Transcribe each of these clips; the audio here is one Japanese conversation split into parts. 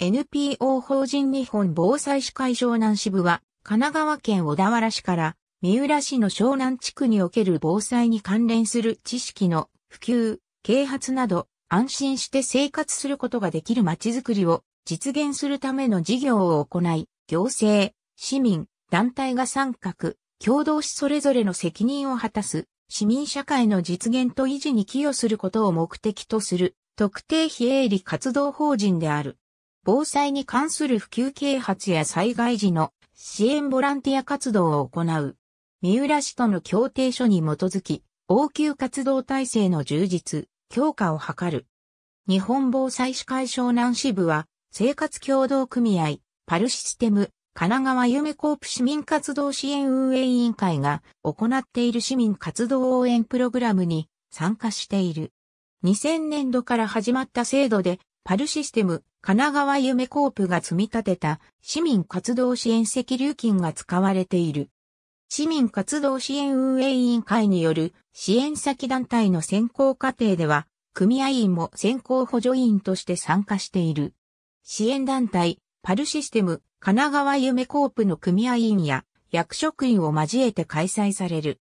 NPO 法人日本防災士会湘南支部は、神奈川県小田原市から三浦市の湘南地区における防災に関連する知識の普及、啓発など安心して生活することができる街づくりを実現するための事業を行い、行政、市民、団体が参画、共同しそれぞれの責任を果たす市民社会の実現と維持に寄与することを目的とする特定非営利活動法人である。防災に関する普及啓発や災害時の支援ボランティア活動を行う。三浦市との協定書に基づき、応急活動体制の充実、強化を図る。日本防災士会湘南支部は、生活協同組合、パルシステム、神奈川夢コープ市民活動支援運営委員会が行っている市民活動応援プログラムに参加している。2000年度から始まった制度で、パルシステム、神奈川夢コープが積み立てた市民活動支援積留金が使われている。市民活動支援運営委員会による支援先団体の選考過程では、組合員も選考補助員として参加している。支援団体、パルシステム、神奈川夢コープの組合員や役職員を交えて開催される。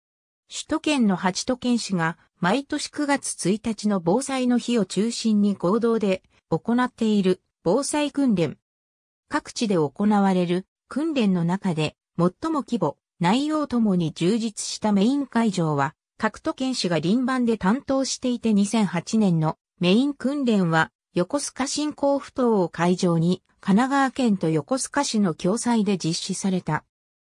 首都圏の8都県市が毎年9月1日の防災の日を中心に合同で行っている防災訓練。各地で行われる訓練の中で最も規模、内容ともに充実したメイン会場は各都県市が輪番で担当していて2008年のメイン訓練は横須賀新港府島を会場に神奈川県と横須賀市の共催で実施された。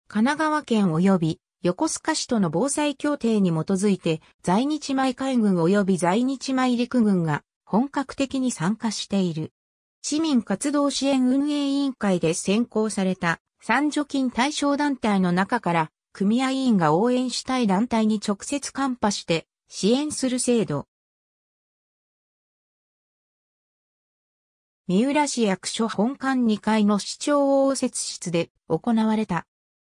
神奈川県及び横須賀市との防災協定に基づいて在日米海軍及び在日米陸軍が本格的に参加している。市民活動支援運営委員会で選考された三助金対象団体の中から組合員が応援したい団体に直接カンパして支援する制度。三浦市役所本館2階の市長応接室で行われた。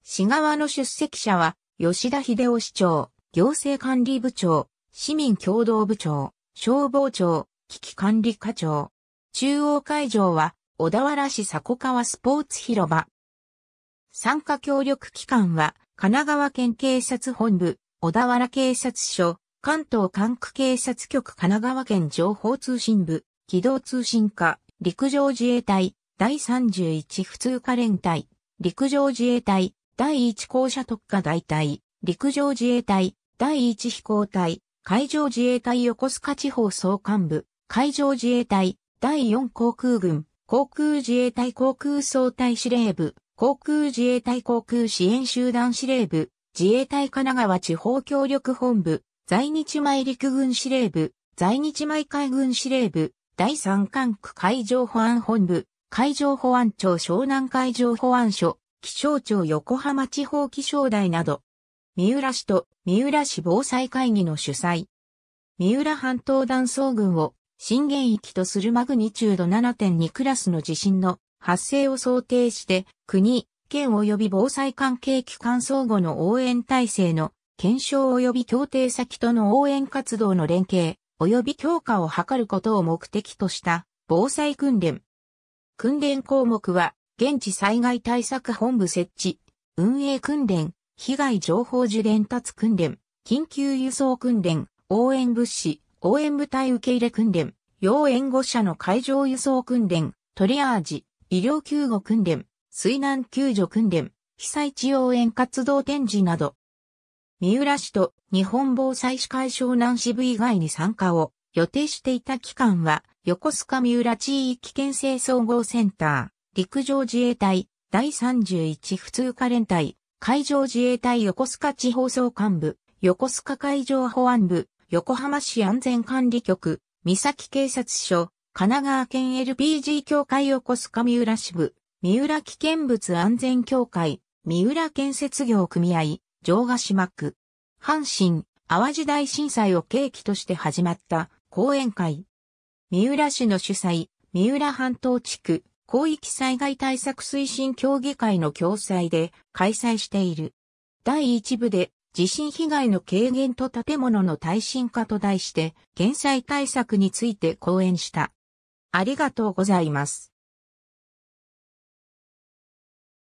市側の出席者は、吉田秀夫市長、行政管理部長、市民共同部長、消防庁、危機管理課長。中央会場は、小田原市迫川スポーツ広場。参加協力機関は、神奈川県警察本部、小田原警察署、関東管区警察局神奈川県情報通信部、機動通信課、陸上自衛隊、第31普通科連隊、陸上自衛隊、第1校舎特化大隊、陸上自衛隊、第1飛行隊、海上自衛隊横須賀地方総監部、海上自衛隊、第4航空軍、航空自衛隊航空総隊司令部、航空自衛隊航空支援集団司令部、自衛隊神奈川地方協力本部、在日前陸軍司令部、在日前海軍司令部、第三管区海上保安本部、海上保安庁湘南海上保安署、気象庁横浜地方気象台など、三浦市と三浦市防災会議の主催。三浦半島断層群を震源域とするマグニチュード7.2クラスの地震の発生を想定して、国、県及び防災関係機関相互の応援体制の検証及び協定先との応援活動の連携及び強化を図ることを目的とした防災訓練。訓練項目は、現地災害対策本部設置、運営訓練、被害情報受伝達訓練、緊急輸送訓練、応援物資、応援部隊受け入れ訓練、要援護者の海上輸送訓練、トリアージ、医療救護訓練、水難救助訓練、被災地応援活動展示など、三浦市と日本防災士会湘南支部以外に参加を予定していた機関は、横須賀三浦地域県政総合センター、陸上自衛隊、第31普通科連隊、海上自衛隊横須賀地方総監部、横須賀海上保安部、横浜市安全管理局、三崎警察署、神奈川県 LPG 協会横須賀三浦支部、三浦危険物安全協会、三浦建設業組合、城ヶ島区、阪神、淡路大震災を契機として始まった講演会。三浦市の主催、三浦半島地区広域災害対策推進協議会の共催で開催している。第1部で地震被害の軽減と建物の耐震化と題して、減災対策について講演した。ありがとうございます。